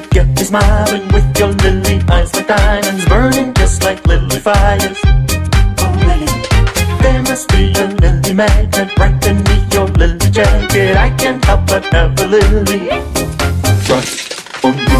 to get me smiling with your lily eyes like diamonds burning just like lily fires. Oh, Lilly. There must be a lily magnet right beneath your lily jacket. I can't help but have a lily. Trust on me.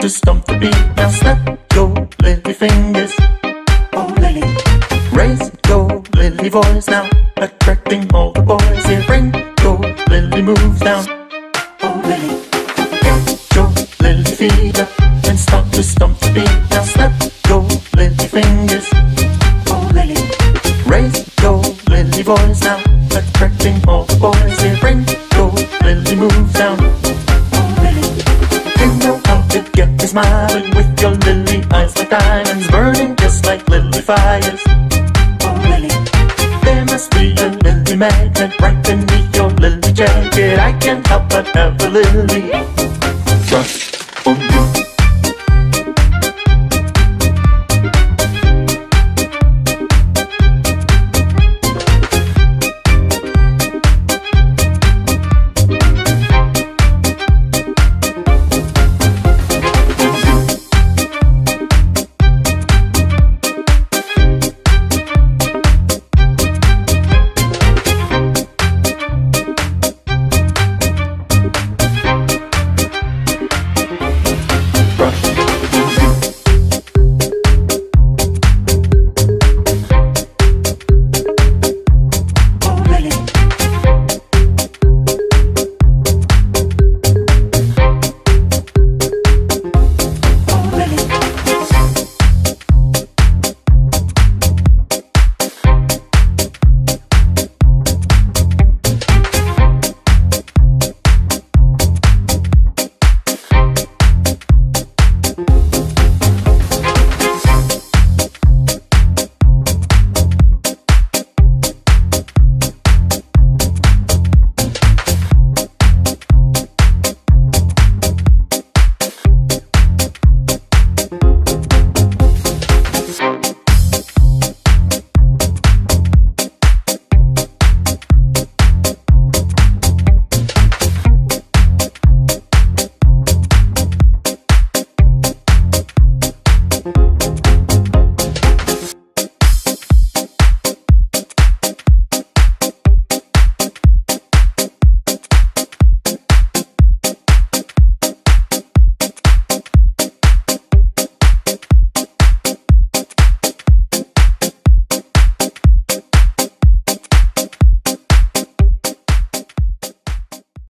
to stomp the beat. Now snap your lily fingers. Oh, Lilly. Raise your lily voice now, attracting all the boys here. Bring your lily moves down. Oh, Lilly. Get your lily feet up and start to stomp the beat. Now snap your lily fingers. Oh, Lilly. Raise your lily voice now, attracting all the boys here. Bring your lily moves down get me smiling with your lily eyes like diamonds burning just like lily fires. Oh, Lilly. There must be a lily magnet right beneath your lily jacket. I can't help but have a lily just for you.